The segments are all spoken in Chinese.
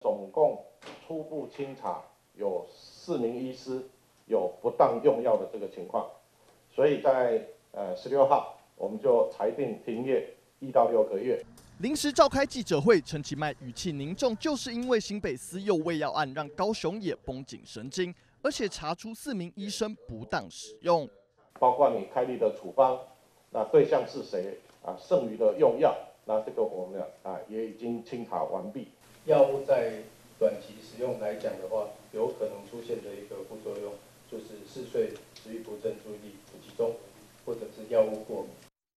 总共初步清查有四名医师有不当用药的这个情况，所以在呃十六号我们就裁定停业一到六个月。临时召开记者会，陈其迈语气凝重，就是因为新北私幼喂药案让高雄也绷紧神经，而且查出四名医生不当使用，包括你开立的处方，那对象是谁啊？剩余的用药，那这个我们啊也已经清查完毕。药物在短期使用来讲的话，有可能出现的一个副作用就是嗜睡、食欲不振、注意力不集中，或者是药物过敏。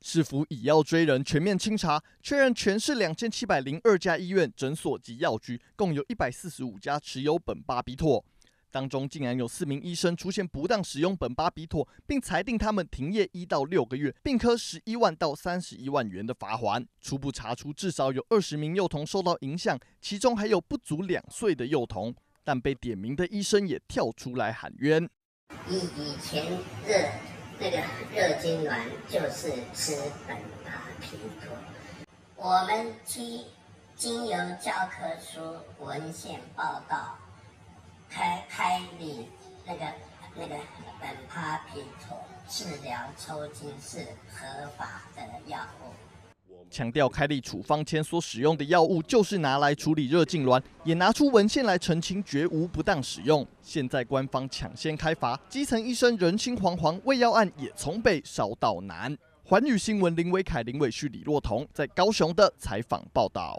市府以药追人，全面清查，确认全市两千七百零二家医院、诊所及药局，共有一百四十五家持有苯巴比妥，当中竟然有四名医生出现不当使用苯巴比妥，并裁定他们停业一到六个月，并科十一万到三十一万元的罚款。初步查出至少有二十名幼童受到影响，其中还有不足两岁的幼童，但被点名的医生也跳出来喊冤。以以前热。那个热痉挛就是吃苯巴比妥。我们经经由教科书文献报道，开立那个那个苯巴比妥治疗抽筋是合法的药物。强调开立处方签所使用的药物就是拿来处理热痉挛，也拿出文献来澄清绝无不当使用。现在官方抢先开罚，基层医生人心惶惶，喂药案也从北烧到南。环宇新闻林伟凯、林伟旭、李若彤在高雄的采访报道。